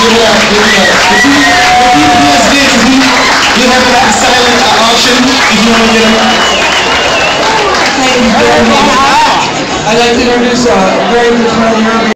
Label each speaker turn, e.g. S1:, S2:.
S1: Give it up, give it up. Repeat, repeat PS dance. We, we have it at the silent uh, auction if you want to get them.
S2: Thank you very much. I'd like to introduce uh, Gary Patrone here.